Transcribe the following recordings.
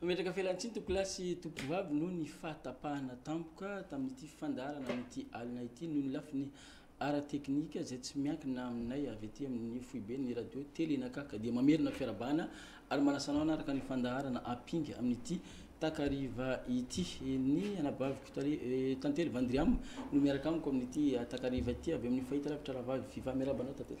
Mametraka felantsiny tompolahy sy tompovavy noho ny fahatapahana tampoka tamin'ity fandaharana amin'ity alina ity noho ny lafiny ara-teknika izay tsy miankina aminay avy aty amin'ny foiben'ny radio telo enaka ka dia mamerina fiarabana ary manasa anao hanaraka ny fandaharana apinga amin'ity takariva ity ny anabaviko tale eh, tantely vandriam no miaraka amiko amin'ity takariva ity avy amin'ny fahitalavitra rahavavy fiva miaraba anao tantely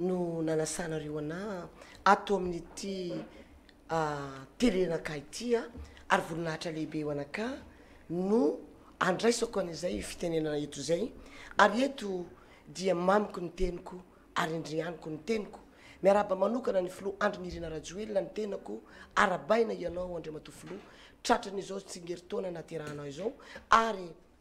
no nanasanareo anah ato amin'ity tele anakah ity a, ary voninahitra lehibe ho anakah no andraisako an'izay fitenenana eto izay, ary eto dia mamiko ny teniko ary indrianiko ny teniko, miarahaba manokana ny filoha Andry Nirina Rajoelina ny tenako, arabaina ianao Andriamatoa Filoha tratran'izao tsingerin-taona naterahanao izao ary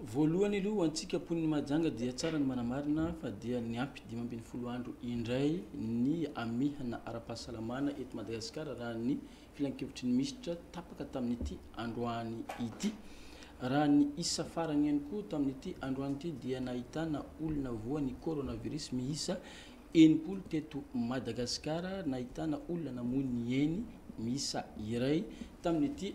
Voalohany aloha ho antsika mponin'i Mahajanga dia tsara ny manamarina fa dia niampy dimy ambin'ny folo andro indray ny hamehana ara-pahasalamana eto Madagasikara raha ny filankevitry ny Misitra tapaka tamin'ity androany ity. Raha ny isa farany ihany koa tamin'ity androany ity dia nahitana olona voan'ny coronavirus miisa enimpolo teto Madagasikara, nahitana olona namoy ny ainy miisa iray tamin'ity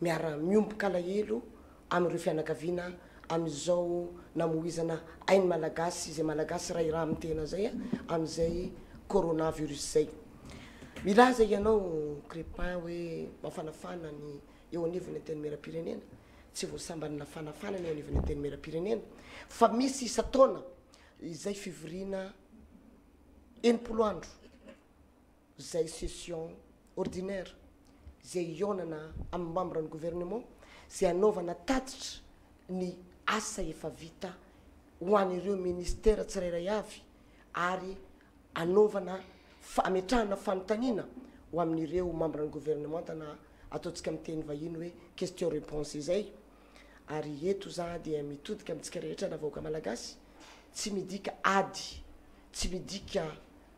miara-miomboka alahelo amin'ireo fianakaviana amin'izao namoizana ain'ny Malagasy sy izay Malagasy ray rà amin-tena izay amin'izay coronavirus izay. Milaza ianao Crépin hoe mafanafana ny eo anivon'ny Antenimierampirenena, tsy voasamban'ny nafanafana ny eo anivon'ny Antenimierampirenena fa misy isan-taona izay fivoriana enimpolo andro izay session ordinaire izay hihaonana amin'ny membran'ny gouvernement izay hanaovana tatitra ny asa efa vita ho an'ireo ministera tsirairay avy ary hanaovana hametrahana fanontaniana ho amin'ireo membran'ny gouvernementa na ataontsika amin'ny teny vahiny hoe question reponse izay ary eto za dia mitodika amintsika rehetra na vahoaka malagasy tsy midika ady tsy midika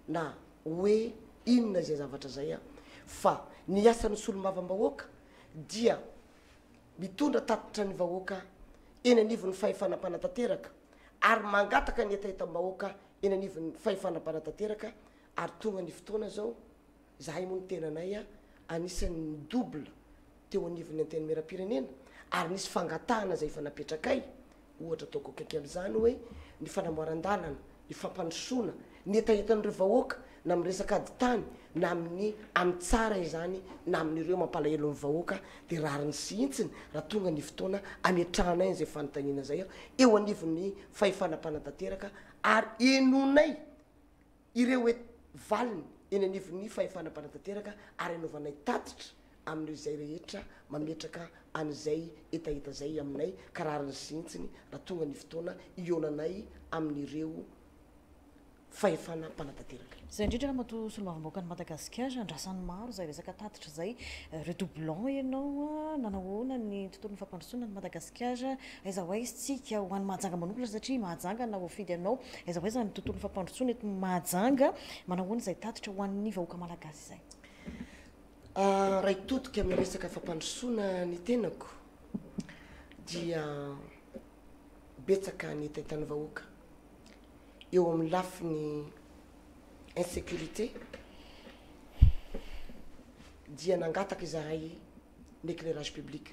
na hoe inona izay zavatra izay an! fa ny asan'ny solombavambahoaka dia mitondra tatitra ny vahoaka eny anivon'ny fahefana mpanatanteraka ary mangataka ny hetahetam-bahoaka eny anivon'ny fahefana mpanatanteraka ary tonga ny fotoana izao zahay moa ny tenanay an! anisan'ny double teo anivon'ny Antenimierampirenena ary nisy fangatahana izay efa napetrakay, ohatra ataoko akaiky amin'izany hoe ny fanamboaran-dalana, ny fampandrosoana, ny hetahetan'ireo vahoaka na amin'ny resaka ady tany na amin'ny amin'ny tsara izany na amin'ireo mampalahelo ny vahoaka dia rariny sihintsiny raha tonga ny fotoana ametrahanay an'izay fanontaniana izay eo anivon'ny fahefana mpanatanteraka ary henoinay Ireo hoe valiny eny anivon'ny fahefana mpanatanteraka ary anaovanay tatitra amin'ireo izay rehetra mametraka an'izay hetaheta izay aminay ka rariny sy hintsiny raha tonga ny fotoana hihaonanay amin'ireo fahefana mpanatanteraka. Izay indrindra Ramatoa Solombavambahoakan'i Madagasikara, andrasan'ny maro izay resaka tatitra izay. Redoublant ianao a, nanao ahoana ny tontolon'ny fampandrosoana an'i Madagasikara? Car aiza ho aiz tsika ho any Mahajanga manonkona satria Mahajanga na voafidy anao aiza ho aiza ny tontolon'ny fampandrosoana eto Mahajanga, manao ahoana izay tatitra ho an'ny vahoaka Malagasy izay? Raha hitodika amin'ny resaka fampandrosoana ny tenako dia betsaka ny itaita'ny vahoaka eo amin'ny lafiny insecurité dia nangataka izahay ny éclairage public.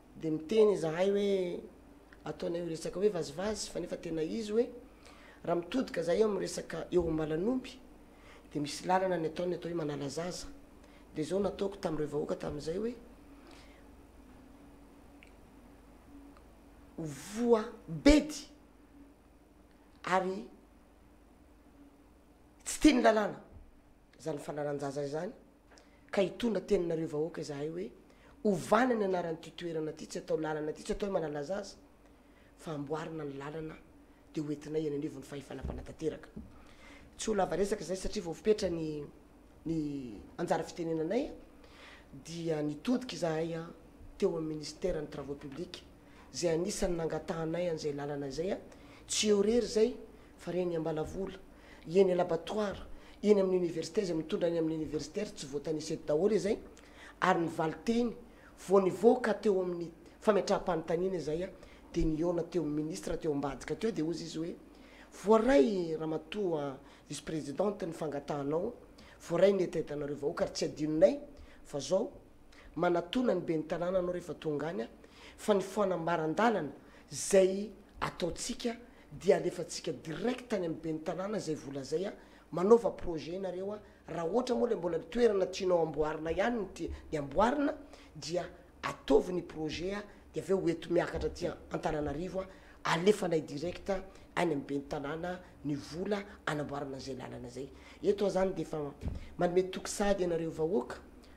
Dia miteny izahay hoe ataonay io resaka hoe vazivazy fa nefa tena izy hoe raha mitodika izahay eo amin'ny resaka eo ambalanomby dia misy lalana ny ataony atao hoe manala zaza dia izao no ataoko tamin'ireo vahoaka tamin'izay hoe ho voa bedy ary tsy tian'ny lalàna izany fanalan-jaza izany ka hitondra teninareo vahoaka izahay hoe ovana ny anaran'ity toerana ity tsy atao lalana ity tsy atao hoe manalaza azy fa amboarina ny lalana dia ho entinay eny anivon'ny fahefana mpanatanteraka tsy ho lava resaka izay satria vao fipetra ny ny anjara fitenenanay dia nitodika izahay a teo amin'ny ministère ny travaux publics izay anisan'ny nangatahanay an'izay lalana izay a tsy eo irery izay Fa reny ambalavola, eny labotoire, eny amin'ny université izay mitondra any amin'ny université ry tsy voatanisa eto daholo izay ary ny valinteny vao nivoaka teo amin'ny fametraham-panontaniana izay dia nihaona teo ministre teo ambadika teo dia hozy izy hoe voaray ramatoa vice présidente ny fangatahanao voaray ny hetahetanareo vahoaka ary tsy adinonay fa zao manatona ny ben'ny tanàna anao rehefa tonga any fa ny fanambaran-dalana izay ataontsika dia alefantsika direct tany amin'ny ben'ny tanàna izay vola izay a, manaova projet nareo a, raha ohatra moa ilay mbola ny toerana tianao amboarina ihany no tia ny amboarina dia ataovy ny projet a, dia avy eo ho eto miakatra aty Antananarivo a, alefanay direct any amin'ny ben'ny tanàna ny vola anamboarana izay lalana izay, eto aho izany dia efa manome toky sahady anareo vahoaka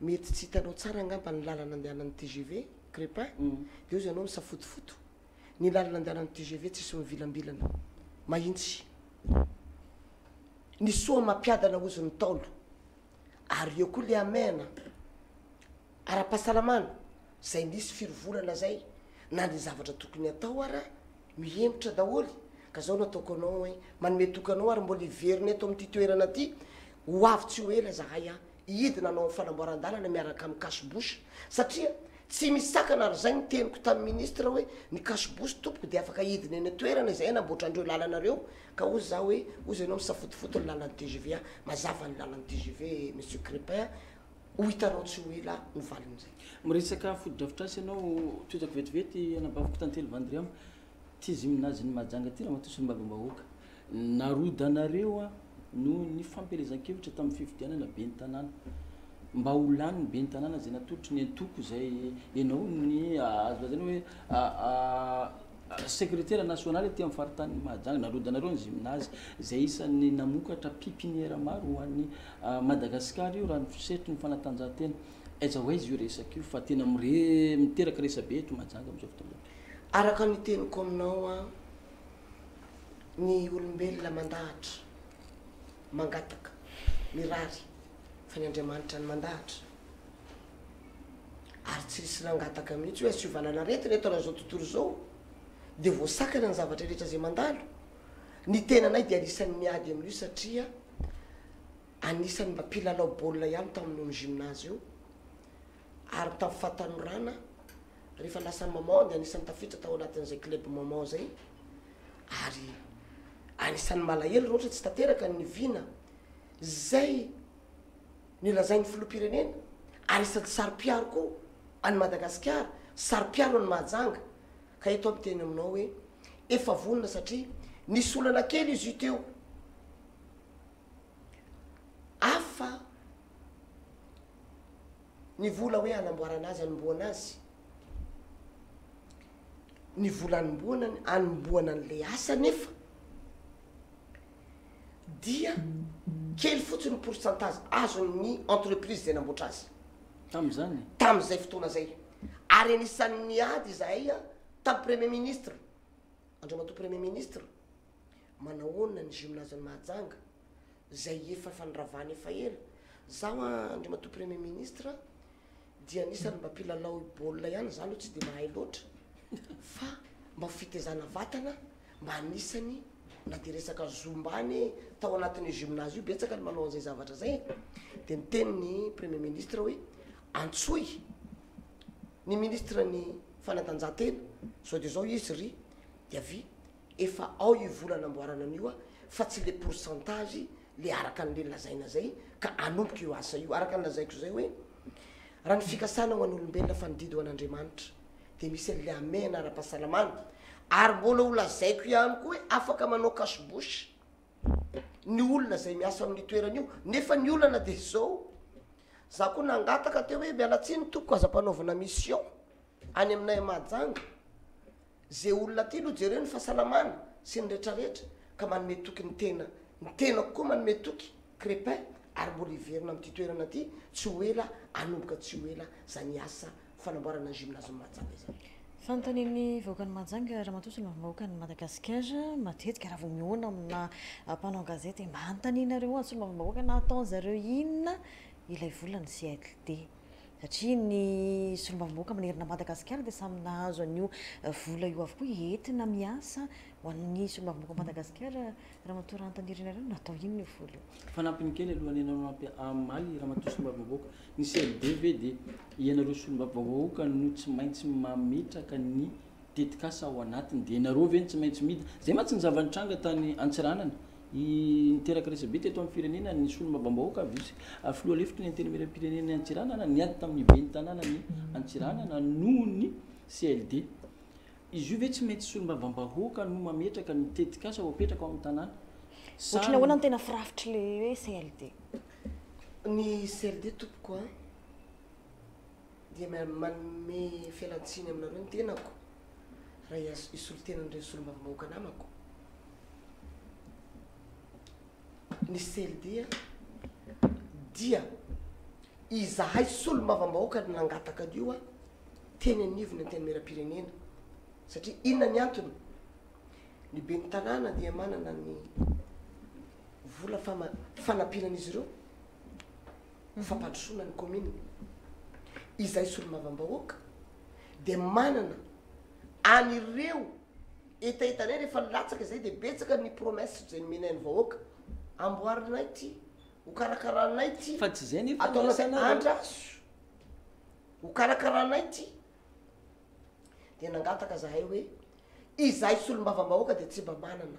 mety tsy hitanao tsara angamba ny lalana andehanan'ny tgv, crepin, dia hozy ianao misafotofoto, ny lalana andehanan'ny tgv tsisy mivilambilana, mahintsy ny soa amam-piadana hozy ny ntaolo, ary eo koa le hamehana ara-pahasalamana zay nisy firy volana zay na ny zavatra tokony atao ara mihemotra daholo, ka zao no ataoko anao hoe manome toky anao ary mbola hiverina eto amin'ity toerana ty, ho avy tsy ho ela zahay an! hidina hanao ny fanamboaran-dalana miaraka amin'ny Cash-Bouche satria tsy misy sakana ary izay ny teniko tamin'ny ministre hoe ny Cash-Bouche tompoko dia afaka hidina eny an-toerana izay hanamboatrandreo lalana ireo ka hoy za hoe hoy za ianao misafotofoto ny lalan'ny tgv a! mazava ny lalan'ny tgv e! Monsieur Crépin a! ho hitanao tsy ho ela ny valin'izay. Miresaka fotodrafitrasa ianao, toetako vetivety anabaviko Tantely Vandriama. Ty gymnase n'i Mahajanga ty Ramatoa Solombavambahoaka narodanareo an noho ny fampielezan-kevitra tamin'ny fifidianana Ben'ny Tanàna. Mba ho lanin'ny Ben'ny Tanàna izay natolotry ny antoko izay ianao ny azo lazaina hoe Sekretera nasionaly aty amin'ny faritanin'i Mahajanga. Narodanareo ny gymnase izay isan'ny namokatra pipiniera maro ho an'i Madagasikara io raha ny fisehatry ny fanatanjahantena. Aiza ho aiza io resaka io fa tena miteraka resabe eto Mahajanga amin'izao fotoana izao. Araka ny teniko aminao an, ny olombelona mandahatra, mangataka, mirary, fa ny Andriamanitra no mandahatra, ary tsy nisy nangataka mihitsy hoe asio valan'aretina eto an'izao tontolo izao, dia voasakana ny zavatra rehetra izay mandalo, ny tenanay dia anisan'ny miady amin'io satria anisan'ny mba mpilalao baolina ihany tamin'io ny gymnase io, Ary tamin'ny fahatanorana, rehefa lasa maman dia anisan'ny tafiditra tao anatin'izay club maman izay, ary anisan'ny malahelo raha ohatra tsy tanteraka ny vina izay nilazain'ny filoham-pirenena ary sady saro-piaro koa an'i Madagasikara, saro-piaro an'i Mahajanga, ka eto aho miteny aminao hoe efa vonona satria nisy olana kely izy io teo, hafa. Ny vola hoe hanamboarana azy, hanombohana azy, ny vola hanombohana ny hanombohana an'ilay asa anefa dia kely fotsiny ny pourcentage azon'ny entreprise izay namboatra azy tamin'izany tamin'izay fotoana izay ary anisan'ny ady izahay tamin'ny premier ministre andriamatoa premier ministre Manahoana ny gymnase an'i Mahajanga izay efa faniravana efa ela? Zaho an Andriamatoa Premier Ministre dia anisan'ny mba mpilalao baolina ihany izaho aloha tsy dia mahay loatra fa mba ho fitezana vatana mba anisany na dia resaka zumba anie tao anatin'io gymnase io betsaka ny manao an'izay zavatra izay e! dia niteny ny Premier Ministre hoe antsoy ny Ministre ny Fanatanjahantena izao dia izao izy ry dia avy efa ao io vola anamboarana an'io a, fa tsy le pourcentage le araka an'le lazaina zay ka hanomboka io asa io, araka ny lazaiko zay hoe raha ny fikasana ho an'olombelona fa ny didy ho an'Andriamanitra dia misy an'le hamehana ara-pahasalamana, ary mbola ho lazaiko ihany koa hoe afaka manao cash bouche ny olona zay miasa amin'io toerana io, nefa ny olana dia zao, za koa nangataka teo hoe miala tsiny tompoko aza ampanaovina mission any aminay Mahajanga, Ze olona ty lo jereo ny fasalamana sy ny retra retra ka manome toky ny tena ny tenako koa manome toky crepin ary mbola hiverina am ty toerana ty tsy ho ela hanomboka tsy ho ela zany asa fanamboarana ny gymnase ny mahajanga izany. Fanontanian ny vahoaka ny mahajanga ramatoa sy ny vahoaka ny Madagasikara matetika raha vao mihaona amina mpanao gazety mba anontanianareo antsoina am vahoaka na ataonzareo inona ilay vola ny CLD. satria ny solombavambahoaka manerana an'i Madagasikara dia samy nahazo an'io vola io avokoa entina miasa ho an'ny solombavambahoaka an'i Madagasikara, Ramatoa Rahantanirina, natao inona io vola io? Fanampiny kely alohan'ny ianao manampy ahy Ramatoa solombavambahoaka, ny CLD ve dia ianareo solombavambahoaka no tsy maintsy mametraka ny tetikasa ao anatiny dia ianareo ve no tsy maintsy midina? Izay mantsy ny zava-nitranga tany Antsiranana. I niteraka resabe teto amin'ny firenena ny solombavambahoaka vice filoha lefitry ny Antenimierampirenen'i Antsiranana niady tamin'ny ben'ny tanànan'i Antsiranana noho ny CLD. Izy io ve tsy maintsy solombavambahoaka no mametraka ny tetikasa ho apetraka ao amin'ny tanàna sa Ohatry ny ahoana no tena firafitry le hoe CLD? Ny CLD tompoko a! dia manome fialantsiny aminareo ny tenako raha hisolo tena an'ireny solombavambahoaka namako ny CLD dia izahay solombavambahoaka no nangataka an'io teny anivon'ny antenimieram-pirenena satria inona ny antony ny ben'ny tanàna dia manana ny vola fama fanampianan'izy ireo Ny fampandrosoana ny kaominina. Izahay solombavambahoaka dia manana an'ireo hetahetanay rehefa nilatsaka izay dia betsaka ny promesse izay nomenay ny vahoaka, amboarinay ity, hokarakaranay ity, Fa tsy izay nefa ny ataonay asanareo. andraso, hokarakaranay ity. Dia nangataka zahay hoe izahay solombavambahoaka dia tsy mba manana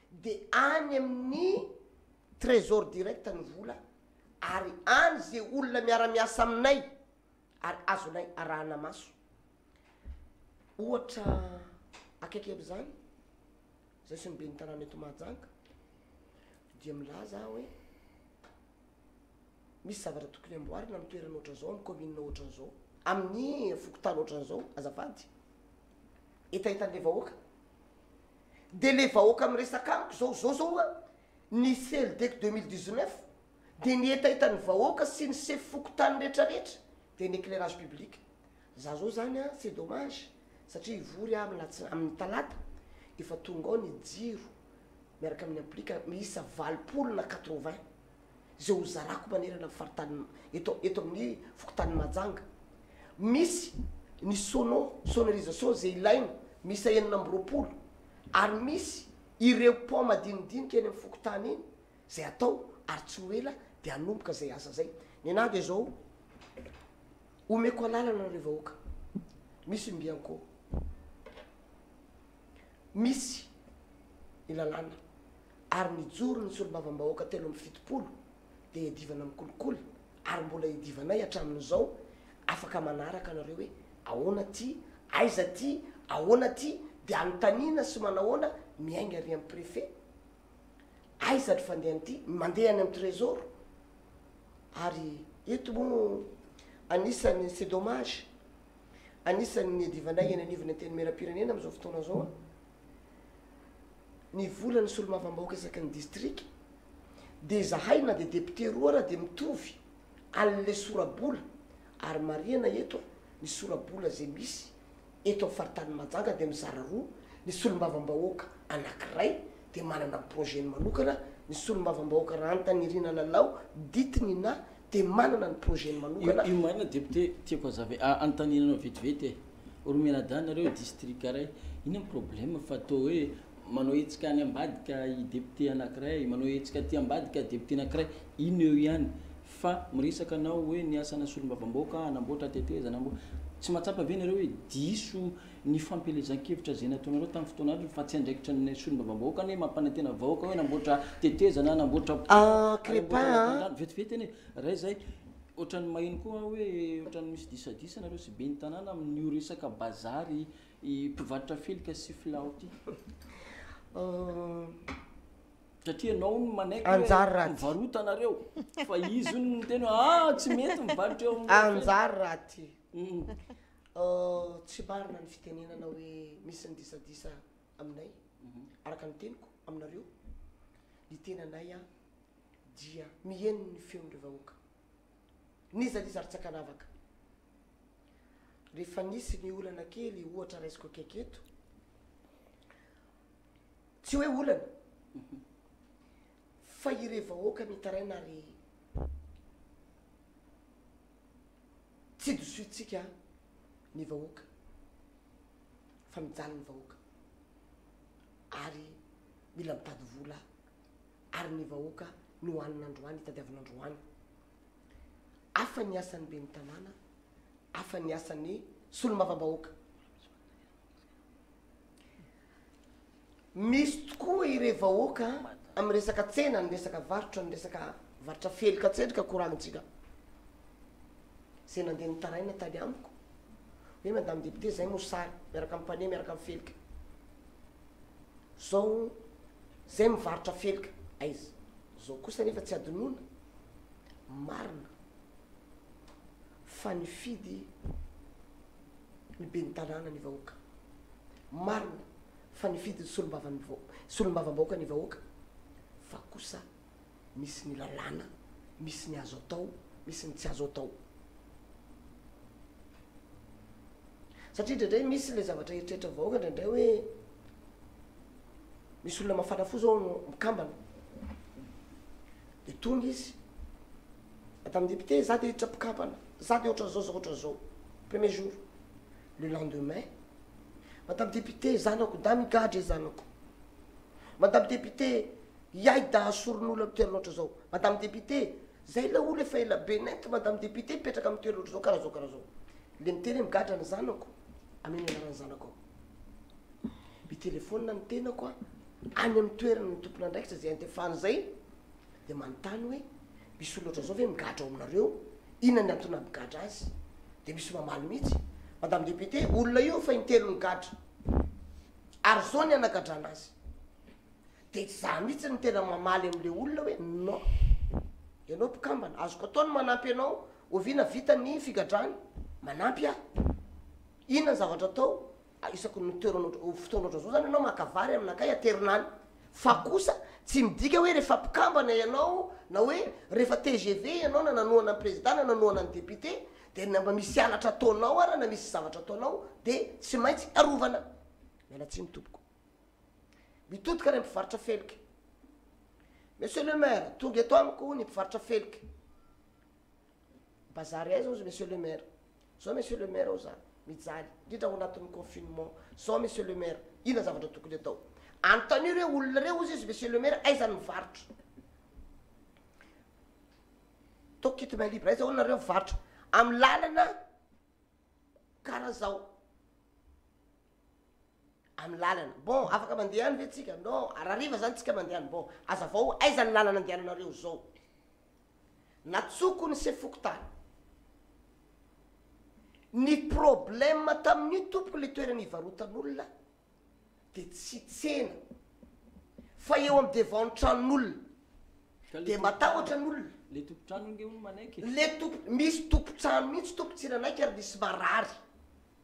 dia any amin'ny Trésor direct ny vola ary any ze olona miara-miasa aminay ary azonay arahana maso. Ohatra akaiky amin'izany, izay sy ny ben'ny tanàna eto Mahajanga dia milaza hoe misy zavatra tokony amboarina amin'ny toerana ohatran'izao, amin'ny commune ohatran'izao, amin'ny fokontany ohatran'izao, azafady. hetahetan'le vahoaka de le vahoaka miresaka amiko zao zao zao oa ny CLD-ko deux mille dix neuf de ny hetahetan'ny vahoaka sy ny sefo fokontany retraretra de ny éclairage public za zao zany a c'est dommage satria hivory ah amin'ny latsi- amin'ny talata efa tonga ao ny jiro miaraka amin'ny amplikany miisa valopolo na quatre vingt izay ho zarako manerana ny faritany eto eto amin'ny fokontany Mahajanga. Misy ny sono, sonorisation, izay ilaina, miisa enina amby roapolo, ary misy ireo pont madinidinika eny amin'ny fokontany eny izay atao ary tsy ho ela dia hanomboka izay asa izay. Ny anah dia izao, omeko alalana anareo vahoaka, misy ny Bianco, misy ny lalàna, ary mijoro ny solombavambahoaka telo amby fitopolo dia iadivana amin'ny kolikoly ary mbola iadivanay hatramin'izao afaka manaraka anareo hoe ahoana ty, aiza ty, ahoana ty dia anontaniana sy manahoana miainga ary amin'ny préfet, aiza ry fandehany ty, mandeha any amin'ny trésor ary. Eto moa anisan'ny c'est dommage anisan'ny niadivanay eny anivon'ny Antenimierampirenena amin'izao fotoana izao ny volan'ny solombavambahoaka isaky ny distrika dia izahay na dia député roa ary dia mitovy alle sorabola ary marihana eto ny sorabola izay misy eto amin'ny faritany Mahajanga dia mizara roa ny solombavambahoaka anankiray dia manana ny projet-ny manokana ny solombavambahoaka Rahantanirina Lalao Ditiny na dia manana ny projet-ny manokana Io marina député tiako hazavay antanirana vetivety e. Ry mianadahy nareo distrika iray inona ny problème fa toa hoe manao hetsika any ambadika i député anakiray manao hetsika aty ambadika député anakiray iny eo ihany fa miresaka anao hoe ny asana solombavambaoaka hanamboatra teteza na tsy mahatsapa ve nareo hoe diso ny fampielezan-kevitra izay nataonareo tamin'ny fotoana androny fa tsy andraikitra ny solombavambaoaka ny mampanantena vahoaka hoe namboatra teteza na namboatra ah crépin ah vetivety anie raha izay Otrany maheno koa aho hoe otrany misy disadisa nareo sy Ben'ny tanàna amin'io resaka bazary mpivarotra felika sy filao ity. Satria ianao no manaiky hoe mivarota nareo fa izy hono miteny hoe ah tsy mety mivarotra eo amin'ny Anjary raty. Tsy marina ny fitenenana hoe misy ny disadisa aminay. Araka ny teniko aminareo, ny tenanay an. dia miheno ny feon'ireo vahoaka nizaliza ry Tsakanavaka. Rehefa nisy ny olana kely ohatra raisiko akaiky eto, tsy hoe olana fa ireo vahoaka mitaraina ary tsy dosointsika ny vahoaka fa mijaly ny vahoaka ary mila mitady vola. ary ny vahoaka no hanina androany hitadiavina androany. Hafa ny asan'ny ben'ny tanàna, hafa ny asan'ny solombavambahoaka. Misy tokoa ireo vahoaka amin'ny resaka tsena, ny resaka varotra, ny resaka varotra felika tsendrika koragnitsika. Izay nandeha nitaraina tany amiko hoe madame député izay mosary miaraka amin'ny panier miaraka amin'ny felika. Zao zay mivarotra felika aiza zao kosa nefa tsy adinoina marina fa nifidy ny ben'ny tanàna ny vahoaka, marina fa nifidy ny solombavambahoaka ny vahoaka fa kosa misy ny lalàna, misy ny azo atao, misy ny tsy azo atao. Satria indraindray misy ilay zavatra eritreritrin'ny vahoaka indraindray hoe misy olona mafana fo izao mikambana, dia tonga izy, madame députée, za dia hiditra mpikambana, za dia ohatran'izao, zao, ohatran'izao, premier jour, le lendemain, madame députée, zanako, ndà migadra e zanako, madame députée, Iay da asoriny olo am toerana ohatran zao madame député e! Zay ilay olo efa ela be nenty madame député mipetraka am toerana ohatran zao kara zao kara zao le miteny hoe migadra ny zanako ameno ny anaran zanako aho mi téléphone ny tenako a any am toeran ny tompon andraikitra zay antefany zay de manontany hoe misy olo ohatran zao ve migadra ao aminareo inona ny antony hampigadra azy de misy mamaly mihitsy madame député olona io efa intelo nigadra ary zao ny hanagadrana azy de za mihitsy no tena mamaly amle olona hoe non ianao mpikambana azoko atao ny manampy anao oviana vita ny figadrany manampy ahy inona ny zavatra atao isaky ny toerana fotoana ohatran'izao zany ianao maka vary aminakay aterina any fa kosa tsy midika hoe rehefa mpikambana ianao na hoe rehefa tgv ianao na nanohana ny président na nanohana ny député de na mba misy halatra ataonao ara na misy zavatra ataonao de tsy maintsy arovana miala tsiny tompoko Mitodika any amin'ny mpivarotra felika. Monsieur le maire, tonga eto amiko ny mpivarotra felika. Mba zary aiza hozy monsieur le maire. Zao monsieur le maire za mijaly, indrindra ao anatin'ny confinement zao monsieur le maire, inona zavatra tokony atao. Anontanio ireo olona ireo hozy izy monsieur le maire aiza ny mivarotra. Tao kit main libre aiza hono nareo mivarotra amin'ny lalana kara zao. amin'ny lalana, bon afaka mandeha any ve tsika, non arariva zany tsika mandeha any, bon azavao aiza ny lalana andehananareo zao, natsoko ny se fokontany, ny problème tamin'io tompoko le toerana ivarotan'olona de tsy tsena fa eo amin'ny devant ny tranon'olona Ka le de matahotra ny olona, Le tompon-trano ange hono manaiky e. le tompo, misy tompontrano mihitsy tompo Tsiranaiky ary misy marary,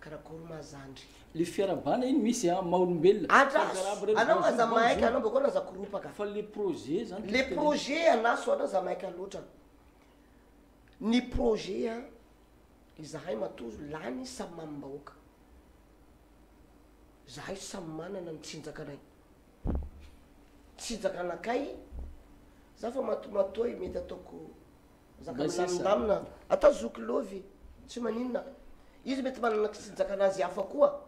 Karakory ma zandry. Le fiarabana iny misy a maha olombelona. Andraso anao aza mahaika anao bakao aza koropaka. Fa le projet zany. Le projet anaso anao aza mahaika loatra. Ny projet a izahay matoa lany samy mamim bahoaka. Zahay samy manana ny tsinjakanay. Tsinjakanakay za fa matoa matoa mety ataoko Zaka milamindamina atao zoky lovy tsy maninona izy mety manana kisijakanazy hafa koa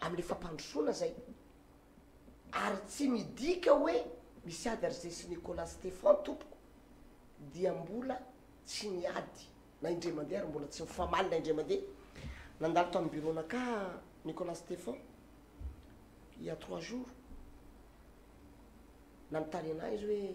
amle fampandrosoana zay ary tsy midika hoe misy ady ary zay sy Nicolas Stefan tompoko dia mbola tsy niady na indray mandeha ary mbola tsy mifamaly na indray mandeha nandalo tamin'ny bureau na ka Nicolas Stefan il y a trois jours nanontany anah izy hoe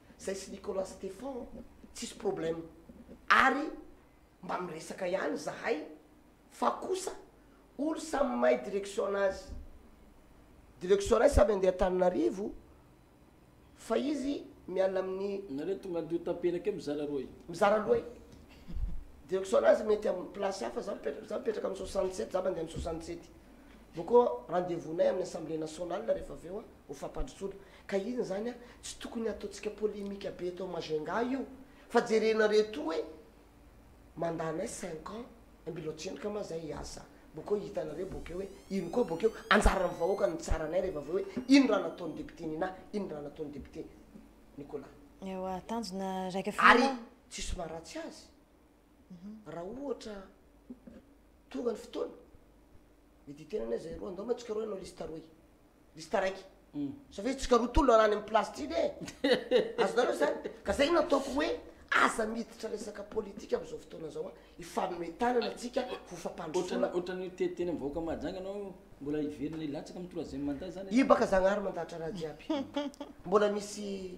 Zay sy Nicolas Stephan tsisy problème ary mba miresaka ihany zahay fa kosa olo samy may direction anazy direction anay samy andeha Antananarivo fa izy miala amin'ny Nareo tonga andeho tanteraka eo mizara roa e. Mizara loha e. Direction anazy mety amin'ny place hafa za mipetraka za mipetraka amin'ny soixante sept za mandeha amin'ny soixante sept. Boko rendez-vous nay amin'ny assemblée nationale rehefa avy eo ho fampandrosoana. Ka iny zany a tsy tokony ataontsika polémique be eto Majunga io fa jerena reto hoe mandany an cinq ans Ambiloatsenoka ma zay hiasa bokeo hitanareo bokeo hoe ino koa bokeo anjaran'ny vahoaka ny mitsaranay reheva aveo hoe ino raha nataon'ny député Nina ino raha nataon'ny député Nicolas. Ewa tanjona raika foana. Ary tsisy maharatsy azy. raha ohatra tonga ny fotoana, ny dite-ny anie zay roa, andao ma tsika roa hanao liste roa e, liste raiky, sao ve tsika roa tolona any amin'ny place tiany e, azonareo zany? ka zay no nataoko hoe aza miditra resaka politika amin'izao fotoana izao an, hifanome tanana tsika ho fampandrosoana. Ohatran'ny ohatran'ny hoe te- teny amin'ny vahoaka mahajanga anao mbola hiverina hilatsaka amin'ny troisième mandat zany e. Io baka Zagnahary mandahatra raha jiaby, mbola misy.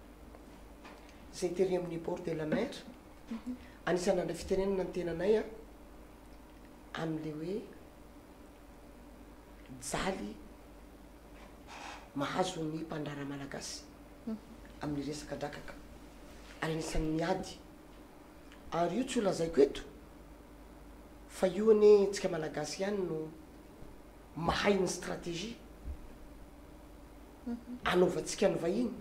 izay tery amin'ny bord de la mer, anisan'ny nandray fitenenana ny tenanay an, amin'ilay hoe jaly mahazo ny mpandraharaha malagasy amin'ny resaka drakaka, ary anisan'ny miady. Ary io tsy ho lazaiko eto fa io anie antsika malagasy ihany no mahay ny stratégie. anaovantsika ny vahiny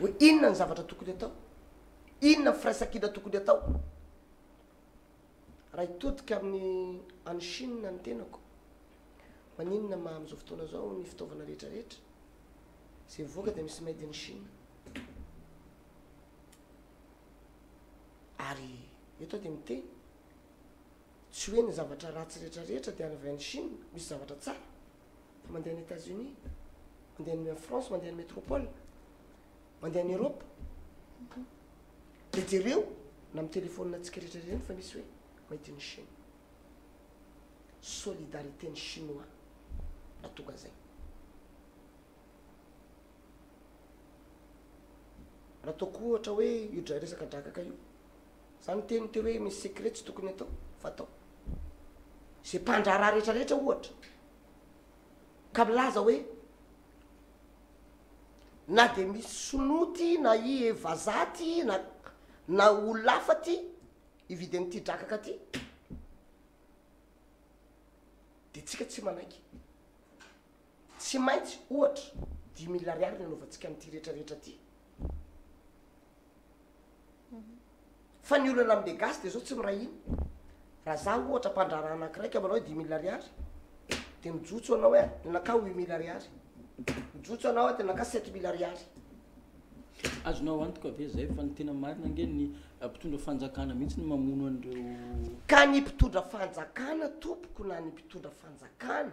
hoe inona ny zavatra tokony atao, inona ny firaisankina tokony atao. Raha hitodika amin'ny any Chine ny tenako, maninona ma amin'izao fotoana izao ny fitaovana rehetra rehetra izay mivoaka dia misy made in Chine. Ary eto dia miteny tsy hoe ny zavatra ratsy rehetra rehetra dia any avy any Chine, misy zavatra tsara. Mandeha any Etats Unis, mandeha any France, mandeha any Métropole, mandeha any Europe. Dia jereo na amin'ny téléphone antsika rehetra ireny fa misy hoe Made in Chine. Solidarité ny Chinois raha tonga izay. Raha toa koa ohatra hoe io dra resaka drakaka io. Za niteny teo hoe misy secret tsy tokony atao fa atao. Ze mpandraharaha rehetra rehetra ohatra ka milaza hoe na de misy sinoa ty na i e vazaha ty na na olona hafa ty hividy an'ity drakaka ty de tsika tsy manaiky Tsy maintsy, ohatra, dimy mille ariary no anaovantsika an'ity rehetra rehetra ity. Fa ny olana amin'ny be gasy dia izao tsy miray hina. Raha za ohatra mpandraharaha anankiray ka manao hoe dix mille ariary, dia mijotso anao hoe dia naka huit mille ariary. Mijotso anao hoe dia naka sept mille ariary. Azonao antoka ve izay fa ny tena marina ange ny mpitondra fanjakana mihitsy no mamono an'ireo. Ka ny mpitondra fanjakana tompoko na ny mpitondra fanjakana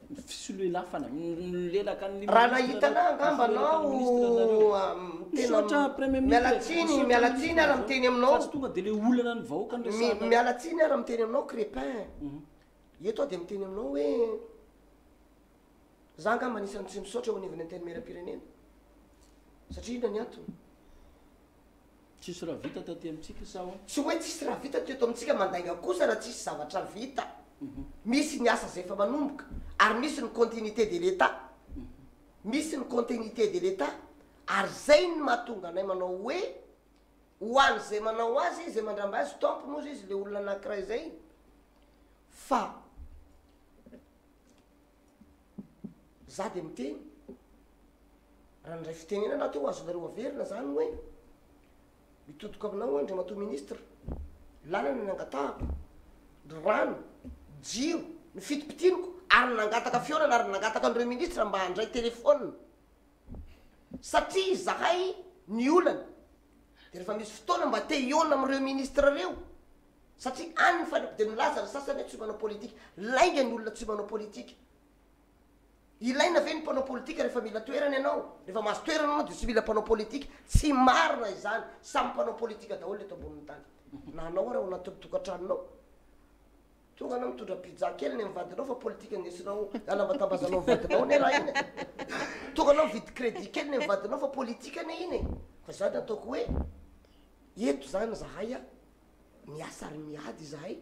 fisolelafana milelaka ny Raha nahita anah angamba anao tena miala tsiny miala tsiny ary miteny aminao fa tsy tonga dia ilay olana ny vahoaka no resahana miala tsiny ary miteny aminao crepin eto aho dia miteny aminao hoe za angamba anisan'ny tsy misaotra eo anivon'ny antenimierampirenena satria inona ny antony Tsisy raha vita taty amintsika sa ahoana? Tsy hoe tsisy raha vita teto amintsika mandainga kosa raha tsisy zavatra vita. Misy ny asa izay efa manomboka ary misy ny continuité de l'Etat. Misy ny continuité de l'Etat ary izay ny mahatonga anay manao hoe ho an'izay manao azy, izay mandramby azy, tompony hozy izy, ilay olona anankiray izay fa. Za dia miteny, raha nandray fitenenana aho teo azonareo averina zany hoe mitodika aminao aho Andriamatoa Ministra, lalana ny angatahako, ny rano, jiro, ny fitopitianiko ary nangataka fihaonana ary nangataka an'ireo Ministra mba handray telephone satria izahay ny olana dia rehefa misy fotoana mba te hihaona amin'ireo Ministra ireo Satria any ny faniko dia milaza ny sasany hoe tsy manao politika. Lainga ny olona tsy manao politika. Ilaina ve ny mpanao politika rehefa mila toerana ianao? Rehefa mahazo toerana ianao dia tsy mila mpanao politika. Tsy marina izany. Samy mpanao politika daholo eto ambonin'ny tany. Na anao ary ao anatin'ny tokantranonao. Tonga anao mitondra pizza kely ny amin'ny vadinao fa politika no esinao hanambatambazanao ny vadinao anie raha iny e. Tonga anao mividy credit kely ny amin'ny vadinao fa politika anie iny e. Fa izany no ataoko hoe eto izany izahay a, Miasa ary miady izahay,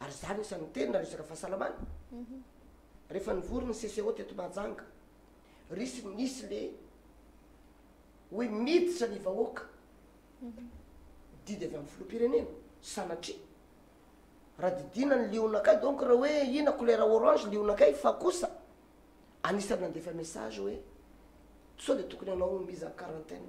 ary izany no isan'ny teny raha resaka fahasalamana. Rehefa nivory ny CCO teto Mahajanga, risy nisy le hoe miditra ny vahoaka, didy avy amin'ny filoham-pirenena, sanatria. Raha didiana ny lionakay, donc raha hoe ina couleur orange lionakay, fa kosa anisan'ny nandefa message hoe sao dia tokony ianao ho mise en quarantaine.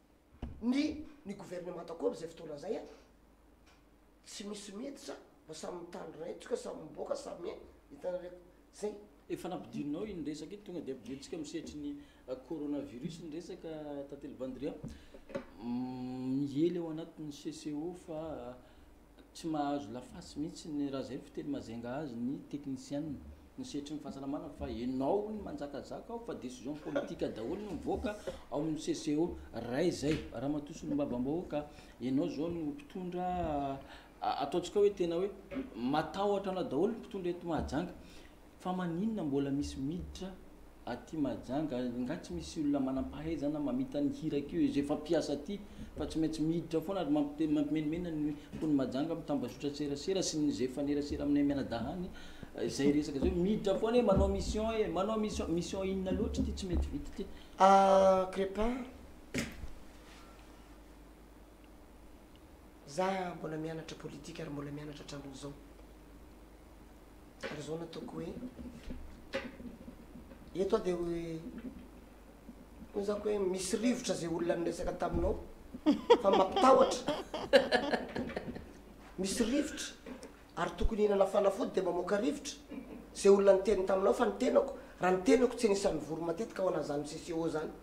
ny ny governemanta koa amzay fotoana zay a tsy misy miditra fa samy mitandrina etsy ka samy miboaka samy e hitanareo zay Efa nampidinonao iny resaka iny, tonga dia ampidirintsika amin'ny sehatry ny coronavirus ny resaka Tantely Vandria. Miely ao anatin'ny CCO fa Tsy mahazo laface mihitsy ny raha izay fiteny mazenga azy ny technicienne ny sehatry ny fahasalamana fa enao hono manjakazaka ao fa decision politique daholo no mivoaka ao amin'ny CCO ray zay ramatoa solombavambahoaka enao zao no mpitondra ataontsika hoe tena hoe matahotra anao daholo ny mpitondra eto mahajanga Fa maninona mbola misy miditra aty Mahajanga nga tsy misy olona manampahaizana mamita ny hira keo izy efa mpiasa aty fa tsy maintsy miditra foana ary mampimenomenona ny mponin'i Mahajanga mitambazotra serasera sy ny ze mifanerasera aminay mianadahany zay resaka zay miditra foana e manao mission e manao mission mission inona loatra ity tsy mety vita ity ah crepart. Za mbola mianatra politika ary mbola mianatra hatramin'izao. Ary izao no ataoko hoe, eto aho dia hoe, hoy za ko hoe misy rivotra izay olona niresaka taminao fa mampitahotra. Misy rivotra ary tokony hihinana fanafody dia mamoaka rivotra izay olona niteny taminao fa ny tenako, raha ny tenako tsy anisan'ny vory matetika ao anatin'izany CCO izany.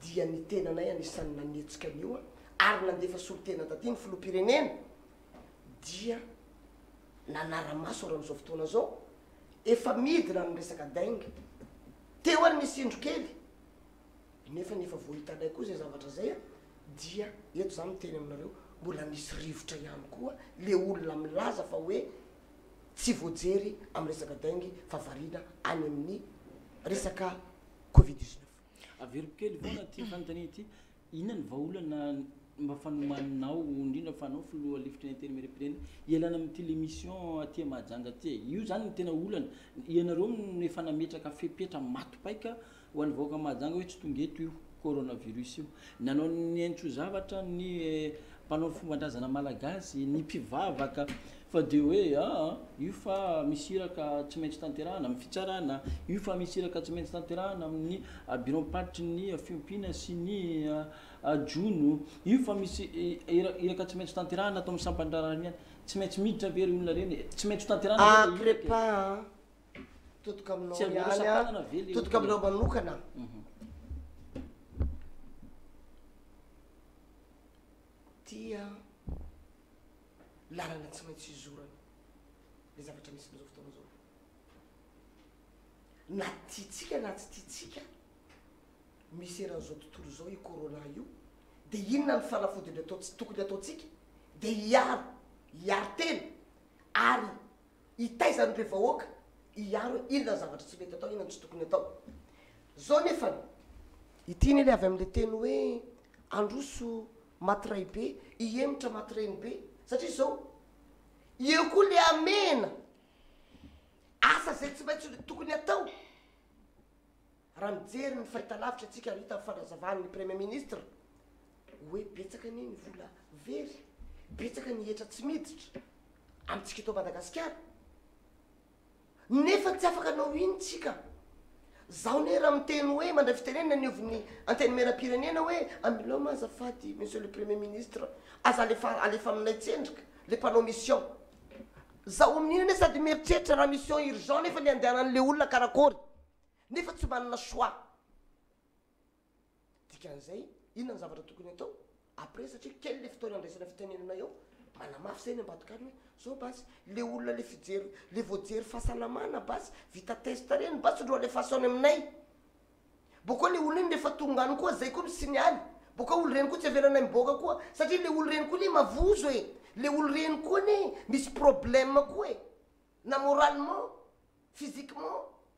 dia ny tenanay anisan'ny nanetsika an'io ary nandefa solontena taty ny filoham-pirenena dia nanara-maso ary amin'izao fotoana izao efa midina amin'ny resaka dengue teo ary nisy indro kely nefa ny efa voahitanay koa izay zavatra izay a dia eto za miteny aminareo mbola misy rivotra ihany koa le olona milaza fa hoe tsy voajery amin'ny resaka dengue fa variana any amin'ny resaka covid 19 Averiko kely foana ity fanontaniana ity, inona ny vahaolana mba fanomanao, indrindra fa anao filoha lefitry ny Antenimierampirenena, hialana amin'ity le mission aty Mahajanga aty e? Io zany no tena olana, ianareo no efa nametraka fepetra maty paika ho an'ny vahoaka Mahajanga hoe tsy tonga eto io coronavirus io. Nanao ny haintso-zavatra ny mpanao fomban-drazana malagasy, ny mpivavaka, fa dia hoe aa io fa misy iraka tsy maintsy tanterahana amin'ny fitsarana, io fa misy iraka tsy maintsy tanterahana amin'ny biraom-paritry ny fiompiana sy ny jono, io fa misy iraka tsy maintsy tanterahana ato amin'ny sampan-draharaha ny any. Tsy maintsy miditra ve ry olona ireny e? Tsy maintsy ho tanterahana ve ilay iraka e? Totoko aminao ihany aho. Tsy hamono sakanana ve le. Totoko aminao manokana aho. Mhm. Tia lalana tsy maintsy izorana le zavatra misy amizao fotoana zao. Na tiantsika na tsy tiantsika misy eran'izao tontolo izao io corona io de inona ny fanafodiny atao tokony ataontsika de hiaro hiaro tena ary hitaiza an'ireo vahoaka hiaro hoe inona ny zavatra tsy mety atao, inona no tsy tokony atao. Izao nefa ity anie ilay avy amin'ilay teny hoe handroso maty raibe, hihemotra maty renibe, satria izao eo koa ilay hamehana asa izay tsy maintsy tokony atao. Raha mijery ny fahitalavitra tsika ary hita ny fandrazavan ny premier ministre oe betsaka anie ny vola very, betsaka ny hetra tsy miditra amintsika eto Madagasikara nefa tsy afaka anao iny tsika, zaho anie raha miteny oe mandray fitenenana ny oviny antenimierampirenena oe amilao ma azafady monsieur le premier ministre aza alefa alefa aminay tsendrika le mpanao mission zaho amin'iny anie sady mieritreritra raha mission urgent nefa le andehananle olona karakory. nefa tsy manana choix dikan'izay inona ny zavatra tokony atao après satria kely le fotoana andraisana fitenenana eo manamafy zay ny ambadika any hoe zao basy le olona le fijery le voajery fahasalamana basy vita test reny basy no alefaso any aminay boko le olona iny rehefa tonga any koa zay koa misignaly boko olo reny koa tsy avelanay miboaka koa satria le olo reny koa ne mavozo e le olo reny koa ne misy problème koa e na moralement physiquement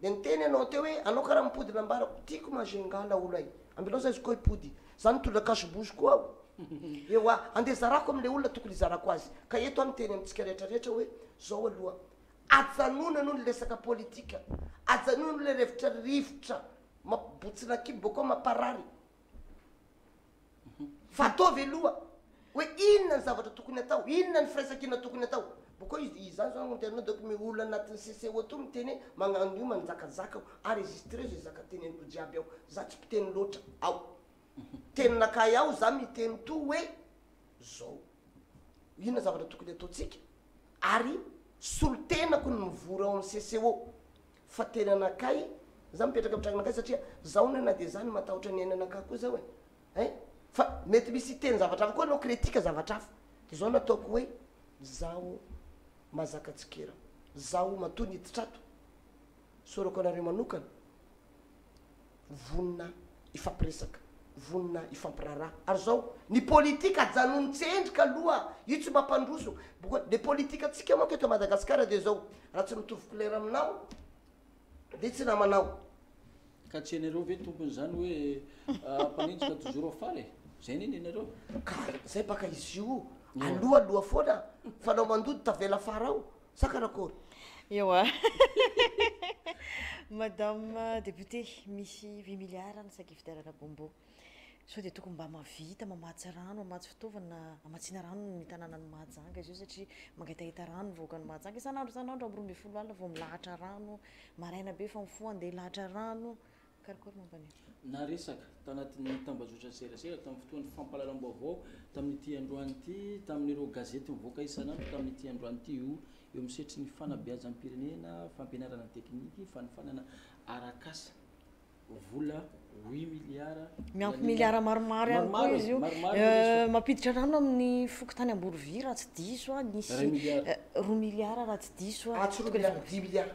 Dia niteny ianao teo hoe anao karaha mipody nambarako tiako Majunga laolo ai Ambinao zaizy koa hipody Za nitondra cache-bouche koa aho Ewa andeha zarako amin'ilay olona tokony hizarako azy Ka eto aho miteny amintsika rehetra rehetra hoe Zao aloha ajanona aloha ny resaka politika Ajanona aloha ilay revitrarivotra Mampibotsin'akibo bokao mamparary Fa ataovy aloha hoe inona ny zavatra tokony atao, inona ny firaisankina tokony atao. Bokao izy dia izaho izao internet donc mi olona anatin'ny CCO ato miteny hoe magnano io manjakazaka aho, enregistreo izay zaka teneniko jiaby ao, za tsy mpiteny loatra ao. Teninakahy ao za miteny toa hoe zao. Inona zavatra tokony ataontsika ary solontenako ny mivory ao amin'ny CCO. Fa tena nakay za mipetraka am tranonakay satria zaho na na dia zany matahotra ny ainana ka koa zaho e eh fa mety misy hiteny zavatra hafa koa anao critique zavatra hafa de zao nataoko hoe zaho mazaka tsikera zaho matoa niditra ato sorako anareo manokana Vonona hifampiresaka, vonona hifampiraharaha. Ary zao, ny politika ajanony tsendriky aloha, io tsy mampandroso. Le politika tsika manko eto Madagascar de zao, raha tsy mitovy couleur aminao de tsy namanao. Ka tsy ianareo ve tompony zany hoe mpanenjika toujours ho faly e? Zay anie ny anareo. Ka zay baka izy io, aloha aloha foana, fanao mandoto tavela fara ao. sa karakôry? Ewa Madame député misy vy milliard ny sac hividianana bonbon sao dia tokony mba mahavita mamatsy rano mamatsy fitaovana amatsiana rano ny tanànan'i Mahajanga izy io satria mangetaheta rano ny vahoakan'i Mahajanga isan'andro isan'andro amin'ny roa ambin'ny folo alina vao milahatra rano maraina be efa mifoha andeha hilahatra rano Karokaroy momba ny. Naharesaka, tanatin'ny tambazotran'ny serasera tamin'ny fotoan'ny fampahalalam-baovao tamin'ity androany ity, tamin'ireo gazety mivoaka isan'andro tamin'ity androany ity io, eo amin'ny sehatry ny fanabeazam-pirenena, fampianarana teknika, fanofanana arak'asa, vola roa miliara. Miampy miliara maromaro ihany koa izy io. Mampiditra rano amin'ny fokontany Amborovihy raha tsy diso aho, nisy roa miliara raha tsy diso aho. Atsy roa miliara, dimy miliara.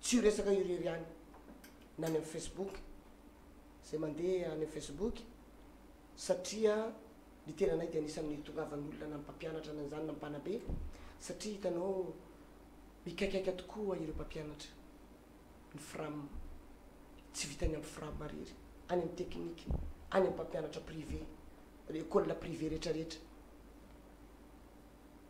Tsy ho resaka irery ihany na any amin'ny Facebook, izay mandeha any amin'ny Facebook satria ny tenanay dia anisan'ny hitongavan'olona na ny mpampianatra na izany na ny mpanabe satria hitanao mikaikaika tokoa ireo mpampianatra ny fram tsy vitan'ny amin'ny fram irery any amin'ny technique any amin'ny mpampianatra privé école privée rehetra rehetra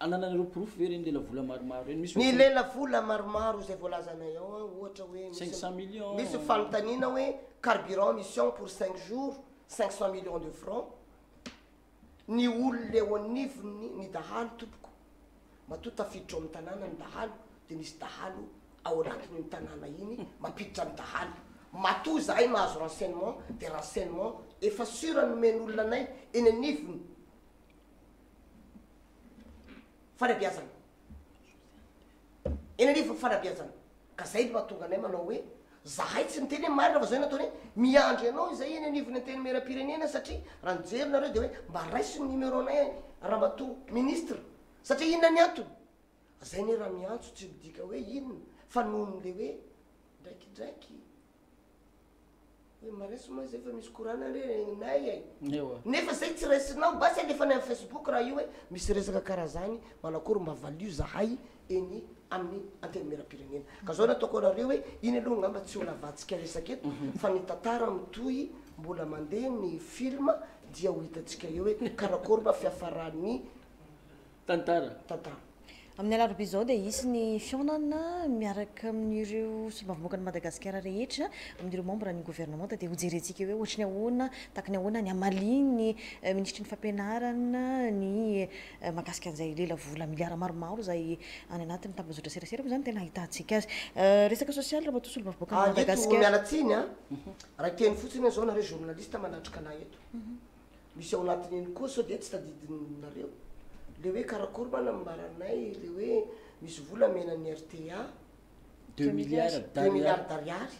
Anananareo porofo ve ireny lela vola maromaro ireny? Misy Ny lela vola maromaro izay voalazanay ao an, ohatra hoe misy, 500 millions. misy fanontaniana hoe carburant mission pour cinq jours 500 millions de francs, ny olona eo anivon'ny, ny dahalo tompoko, matoa tafiditra ao amin'ny tanàna ny dahalo dia misy dahalo ao anatin'iny tanàna iny mampiditra ny dahalo, matoa izahay mahazo renseignement dia renseignement efa sur nomen'olona anay eny anivon'ny fanabeazana, eny anivon'ny fanabeazana, ka zay no mahatonga anay manao hoe zahay tsy miteny hoe marina fa zao nataony hoe miandry anao izay eny anivon'ny antenimieram-pirenena satria raha ny jery nareo dia hoe mba raiso ny numéro anay ramatoa ministre satria inona ny antony zay ny raha miantso tsy midika hoe inona fa noho ny le hoe ndraikidraiky Oe maresy ma zay fa misy korana re renay e. Ewa. Nefa zay tsy raisinao basy alefanay am Facebook raha io hoe misy resaka karaha zany manakory mba valio zahay eny aminy antenimierampirenena. Ka zao nataoko anareo hoe iny aloha ngamba tsy ho lavantsika resaka eto fa ny tantara mitohy mbola mandeha ny film dia ho hitantsika eo hoe karakory ma fiafaran'ny Tantara. Tantara. Amin'ny alarobia izao dia hisy ny fihaonana miaraka amin'ireo solombavambahoakan'i Madagasikara rehetra, amin'ireo membre ny governemanta dia hojerentsika eo hoe ohatry ny ahoana, tahaka ny ahoana ny hamalian'ny minisitry ny fampianarana ny mahakasika an'izay lela vola miliara maromaro izay any anatin'ny tambazotran-tserasera moa izany tena ahitantsika azy. Resaka sosialy Ramatoa solombavambahoakan'i Madagasikara. Ary eto miala tsiny an, raha hiteny fotsiny hoe izao nareo journaliste manatrika anah eto. Misy ao anatin'iny koa sao dia tsy tadidinareo le hoe karakory ma nambaranay le hoe misy vola amena ny RTA Deux milliards deux milliards d'ariary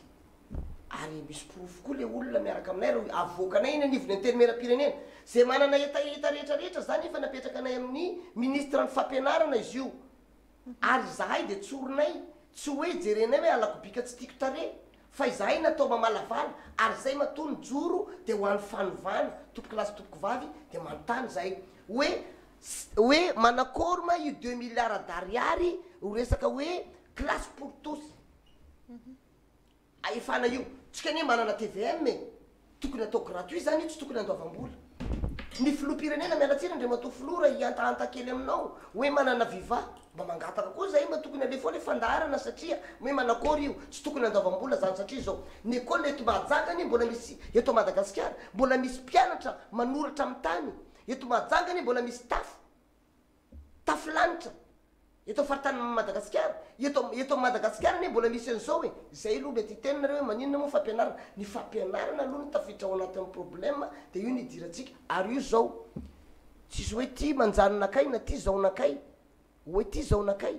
ary misy porofo koa le olona miaraka aminay ary avoakanay eny anivon'ny antenimieram-pirenena zay manana hetaheta rehetra rehetra zany efa napetrakanay amin'ny ministran'ny fampianarana izy io ary izahay dia tsorinay, tsy hoe jerenay hoe halako bika tsy tiako tarehy, fa izahay natao mamalavala, ary izay matoa nijoro dia ho an'ny fanovana, tompoko lahy sy tompoko vavy dia manontany izahay hoe hoe manakôry ma io deux milliards d'ariary io resaka hoe classe pour tous. Ahefana io. Tsika anie manana tvm e! Tokony atao gratuit zany io tsy tokony andoavam-bola. Ny filoham-pirenena miala tsiny Andriamatoa Filoha raha hihantahanta kely aminao hoe manana viva mba mangataka koa zahay mba tokony alefa ao le fandaharana satria hoe manakôry io tsy tokony andoavam-bola zany satria zao ny école eto Mahajanga anie mbola misy eto Madagasikara mbola misy mpianatra manoratra amin'ny tany eto Mahajanga anie mbola misy tafo tafo lanitra eto faritany Madagasikara, eto eto Madagasikara anie mbola misy an'izao e, zay aloha mety hiteny nareo hoe maninona moa ny fampianarana, ny fampianarana aloha no tafiditra ao anatin'ny problème de io no idirantsika, ary io zao tsisy hoe ty manjanona kay na ty zaona kay, hoe ty zaona kay,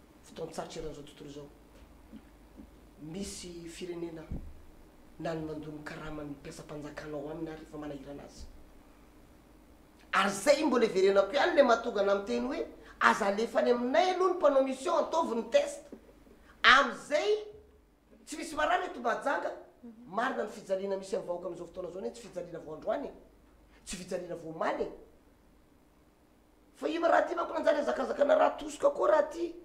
fotoan-tsarotra eran'izao tontolo izao. Misy firenena na ny mandoa ny karaman'ny mpiasam-panjakana ao aminy ary efa manahirana azy. Ary izay mbola iverenako ihany ilay mahatonga anà miteny hoe aza alefa any aminay aloha ny mpanao mission ataovy ny test. Amin'izay tsy misy marary eto Mahajanga. Marina ny fijaliana misy amin'ny vahoaka amin'izao fotoana izao anie tsy fijaliana vao androany e. Tsy fijaliana vao omaly e. Fa ino raha ty manko nanjary hazakazakana raha tosoka koa raha ty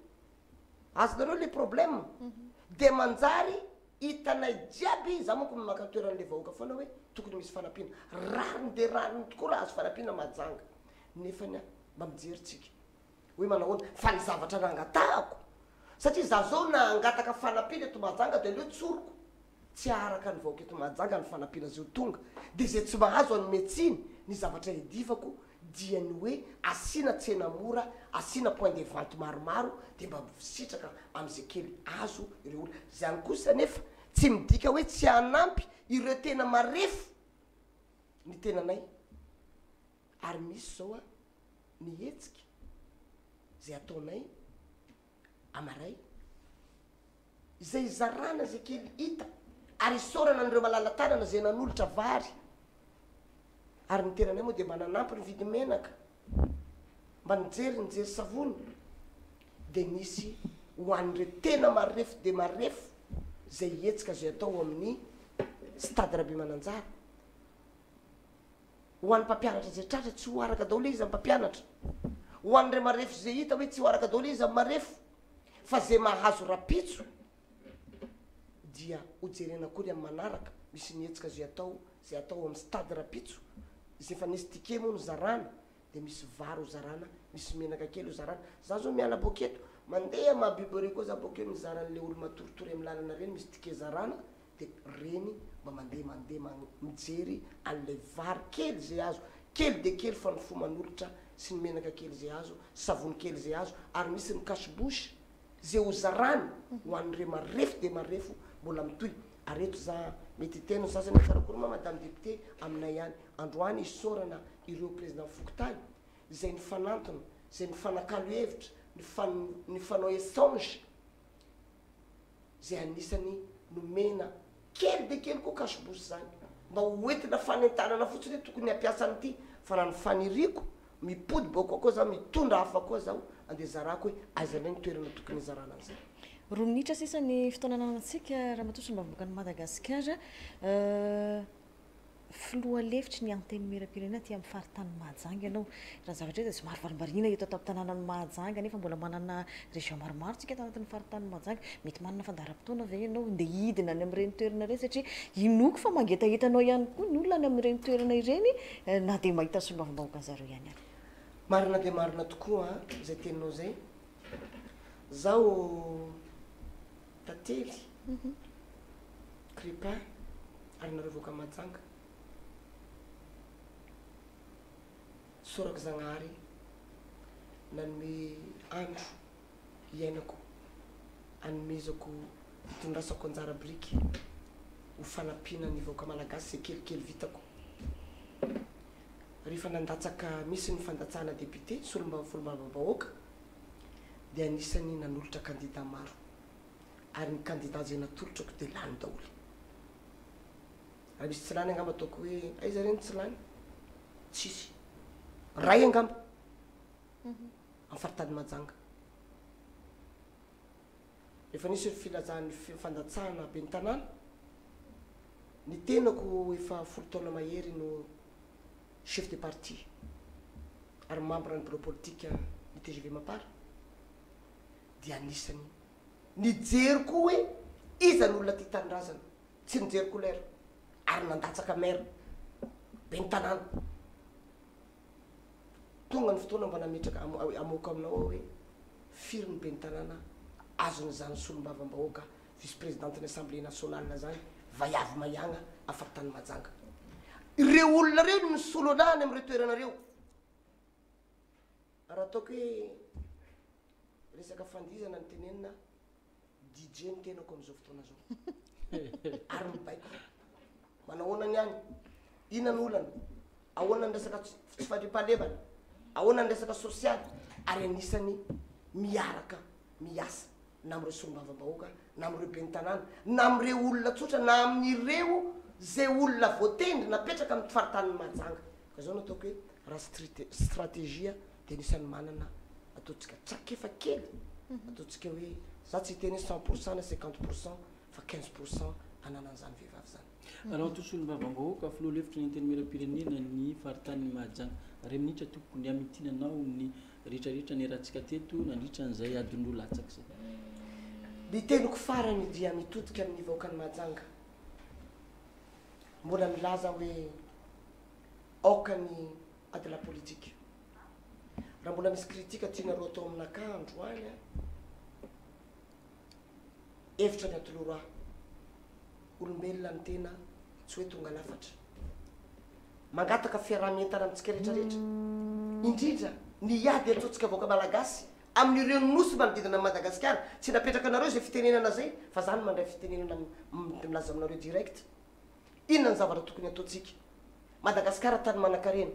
azonareo le problème de manjary hitanay jiaby za manko maka toeran'le vahoaka foana hoe tokony misy fanampiana rariny de rariny tokoa raha azo fanampiana mahajanga nefany a mba mijery tsika hoe manao ahoana fa ny zavatra nangatahako satria za zao na hangataka fanampiana eto mahajanga de aleo tsoriko Tsy haharaka ny vahoaka eto Mahajanga ny fanampiana azy ho tonga, dia izay tsy mahazo hanome tsiny ny zavatra edivako dia ny hoe asiana tsena mora, asiana point de vente maromaro dia mba mvsitraka amin'izay kely azo ireo olona. Izany kosa anefa tsy midika hoe tsy hanampy ireo tena marefo ny tenanay ary misy izao ny hetsika izay ataonay Amaray, izay izarana izay kely hita ary isaorana an'ireo malala-tanana izay nanolotra vary ary ny tenanay moa dia mba nanampy ny vidin'ny menaka, mba nijery nijery savony dia nisy ho an'ireo tena marefo dia marefo izay hetsika izay atao ao amin'ny Stade Rabemananjara. Ho an'ny mpampianatra izay tratra, tsy ho araka daholo iza mpampianatra. Ho an'ireo marefo izay hita hoe tsy ho araka daholo iza marefo. Fa izay mahazo rapitso dia ho jerena akory amin'ny manaraka. Misy ny hetsika izay atao, izay atao ao amin'ny stade rapitso. Izay efa nisy ticket moa no zarana, dia misy vary ho zarana, misy menaka kely ho zarana. Za zao miala boketo, mandeha Mahabibo ery koa za bokeo mizara an'le olo matoritory amin'ny lalana ireny misy ticket zarana, de reny mba mandeha mandeha man mijery an'ilay vary kely ze azo, kely de kely fa ny fo manolotra sy ny menaka kely ze azo, savony kely ze azo ary misy ny cache bouche ze ho zarany ho an'ireo marefo de marefo mbola mitohy ary eto za mety hiteny ny sasany hoe karakory ma madame député aminay any androany isaorana ireo président fokontany zay nifanantona zay nifanakalo hevitra nifan nifanao échange izay anisany nomena kely dia kely koa cash boost izany mba ho entina fanentanana fotsiny hoe tokony hampiasa an'ity fa raha ny faniriako mipody boko koa za mitondra hafa koa zaho andeha zarako hoe aiza indray ny toerana tokony hizarana an'izay. Roa minitra sisa ny fotoana ananantsika, Ramatoa Solombavambahoakan'i Madagasikara. Filoha lefitry ny Antenimierampirenena aty amin'ny faritanin'i Mahajanga ianao. Raha ny zavatra hita dia somary varimbariana eto an-tampon-tanànan'i Mahajanga nefa mbola manana région maromaro isika ato anatin'ny faritanin'i Mahajanga. Mety manana fandaharam-potoana ve ianao handeha hidina any amin'ireny toerana ireny satria inoako fa mangetaheta anao ihany koa ny olona any amin'ireny toerana ireny na dia mahita ny solombavambahoakan'ny zareo ihany ary. Marina dia marina tokoa izay teninao izay. Izaho Tantely, Crippa, ary nareo vahoaka Mahajanga, sorako Zagnahary nanome andro hiainako hanomezako hitondrasako anjara biriky ho fanampiana ny vahoaka Malagasy izay kelikely vitako rehefa nandatsaka misy ny fandatsahana député, solombavambahoaka, dia anisan'ny nanolotra kandida maro ary ny kandida izay natolotrako dia lany daholo. Raha misy tsy lany angamba ataoko hoe aiza re ny tsy lany? Tsisy. Iray angamba. Mhm. Amin'ny faritany Mahajanga. Efa nisy ny filazan'ny fandatsahana ben'ny tanàna. Ny tenako efa folo taona mahery no chef de parti ary membre ny bureau politique ny tgv Mapar dia anisany nijery koa hoe iza ny olona tia tanindrazana tsy nijery couleur ary nandatsaka maire be ny tanàna tonga ny fotoana mba nametraka amoka aminao aho hoe firy ny be ny tanàna azon'izany solombavambahoaka vice presidente ny assemblée nationale zany vaiavy maiagna afaka tany majanga ireo olona ireo no misolo anah any amin'ireo toerana ireo raha ataoko hoe resaka fandihizana ny tenenina DJ ny tenako amin'izao fotoana zao ary mibaiko manao ahoana ny any inona ny olana ahoana ny resaka tsy tsy fandriampahalemana ahoana ny resaka sosialy ary anisany miaraka miasa na amin'ireo solombavambahoaka, na amin'ireo ben'ny tanàna, na amin'ireo olona tsotra, na amin'ireo izay olona voatendry napetraka amin'ny faritanin'i Mahajanga. Ka izao no ataoko hoe raha strite- stratégie dia anisan'ny manana ataontsika trakefa kely, ataontsika hoe, za tsy hiteny hoe cent pour cent na cinquante pour cent fa quinze pour cent ananan'izany vehivavy izany. Raotosolombavambahoaka, Filoha lefitry ny Antenimierampirenena ny faritanin'i Mahajanga. Iray minitra tompoko ny hamintina anao ny rehetrarehetra niarahantsika teto nandritra an'izay adin'roa latsaka izay. Ny teniko farany dia mitodika amin'ny vahoakan'i Mahajanga. Mbola milaza aho hoe aoka ny ady la politique. Raha mbola misy critique tianareo atao aminakahy androany an! hevitra ny atoloro ahy olombelona ny tena tsy hoe tonga lafatra mangataka fiaraha-mientana amintsika rehetra rehetra indrindra ny hiady antsoantsika vahoaka malagasy amin'ireo nosy manodidina Madagasikara tsy napetraka anareo izay fitenenana izay fa zany mandray fitenenana milaza aminareo direct inona ny zavatra tokony ataontsika Madagasikara tany manankarena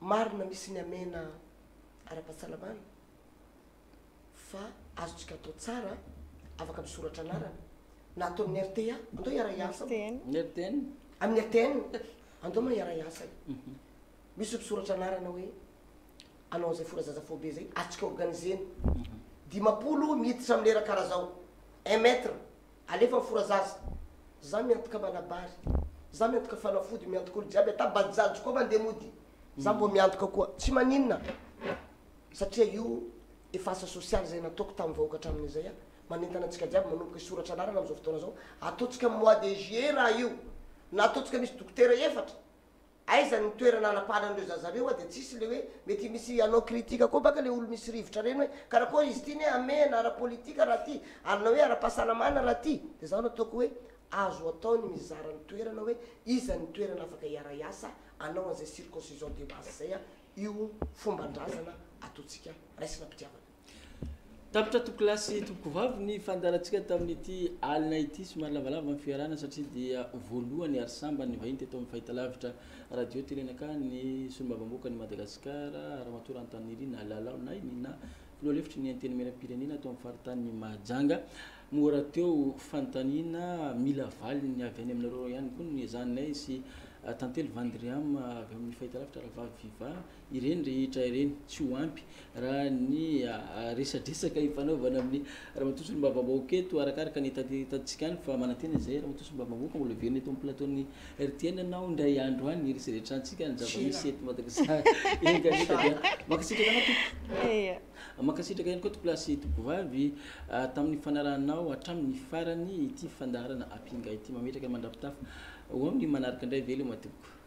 Marina misy ny hamena ara-pahasalamana fa azontsika atao tsara afaka misoratra anarana na atao amin'ny RTA andao hiara hiasa amin'ny RTN amin'ny RTN andao ma hiara hiasa e mhm. misy misoratra anarana hoe anao an'izay fora zaza fobe zay azontsika organiser-na mhm. dimapolo miditra amin'ny lera karaha zao un mètre Alefa fora zaza. Za miantoka manabary. Za miantoka fanafody miantoka olo jiaby ata bajaj koa mandeha mody za mbo miantoka koa tsy maninona satria io efa asa sosialy zay nataoko tam vahoaka hatramin'ny zay a manentana antsika jiaby manomboka hisoratra anarana amzao fotoana zao ataontsika mois de juillet raha io na ataontsika misy dokotera efatra Aiza ny toerana anapahanany ireo zaza ireo a de tsisy le hoe mety misy hanao critique koa baka le olo misy rivotra reny hoe karakôry izy ty ne amehana ara politika raha ty alina hoe ara pahasalamana raha ty de zaho nataoko hoe azo atao ny mizara ny toerana hoe iza ny toerana afaka hiara hiasa anao anizay circoncison de masse zay a io fombandrazana ataontsika raisina mpitiavana. Tapitra tompokolahy sy tompokovavy ny fandaharantsika tamin'ity alina ity. Somary lavalava ny fiarahana satria dia voalohany ary sambany ny vahiny teto amin'ny fahitalavitra Radio Télé Naka ny solombavamboakan'i Madagasikara, Ramatoa Ranotaninirina Lalao na i Nina, filoha lefitry ny Antenimierampirenena ato amin'ny faritanin'i Mahajanga. Moa rahateo fanontaniana, mila valiny avy any aminareo ihany koa no niezahanay sy Tantely Vandriama avy amin'ny fahitalavitra Rahavavy Viva Ireny rehetra ireny tsy ho ampy raha ny resadresaka ifanaovana amin'ny Ramatoa Solombavambahoaka eto, arakaraka ny hitantsika any fa manantena izay Ramatoa Solombavambahoaka mbola hiverina eto amin'ny plateau-n'ny RTN anao indray andro any hiresadresantsika ny zava-misy eto Madagasikara. Enga anie ka dia mankasitraka anao tompoko. Mankasitraka ihany koa tompolasy sy tompovavy tamin'ny fanarahanao hatramin'ny farany ity fandaharana Ampinga ity. Mametraka ny mandra-pitafa ho amin'ny manaraka indray, veloma tompoko.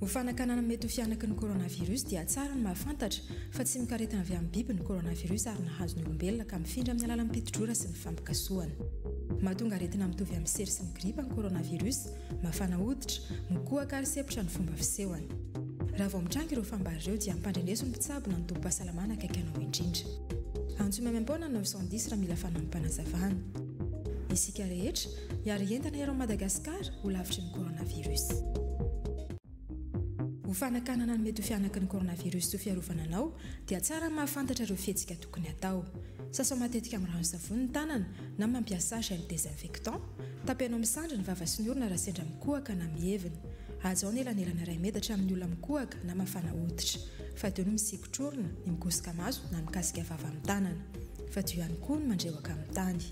Ho fanakanana mety ho fihanaky ny coronavirus dia tsara ny mahafantatra fa tsy mikaretina avy amin'ny biby ny coronavirus ary nahazo ny olombelona ka mifindra amin'ny alalan'ny pitodrora sy ny fampikasohana. Mahatonga aretina mitovy amin'ny sery sy ny gripa ny coronavirus, mafana hoditra, mikohaka ary sempotra ny fomba fisehony. Raha vao mitranga ireo fambara ireo dia ampandreneso ny mpitsabo na ny tobim-pahasalamana akaiky anao indrindra. Antso maimaim-poana ny 910 raha mila fanampim-panazavana. Isika rehetra, Hiaro entana eran'i Madagasikara ho lavitry ny coronavirus. Ho fanakanana ny mety ho fihanaky ny coronavirus sy ho fiarovana anao dia tsara ny mahafantatra ireo fihetsika tokony hatao. Sasao matetika amin'ny rano sy savony ny tanana na mampiasa gel désinfectant. Tapenao misandry ny vava sy ny orona raha sendra mikohaka na mievina. Ajaho ny elanelana iray metatra amin'ny olona mikohaka na mafana hoditra. Fadio ny misikotr' orona, ny mikosoka maso na mikasika vava amin'ny tanana. Fadio ihany koa ny mandrewaka amin'ny tany.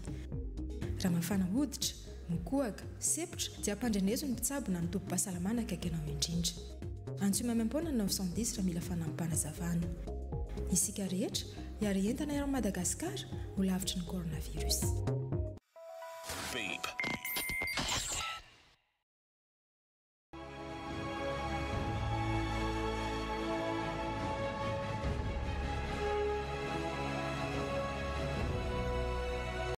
Raha mafana hoditra, mikohaka, sepotra dia ampandrenezo ny mpitsabo na ny tobim-pahasalamana akaiky anao indrindra. Antsoy maimaimpoana ny 910 raha mila fanampi-panazavana. Isika rehetra, hiary entana eran'i Madagasikara ho lavitry ny coronavirus.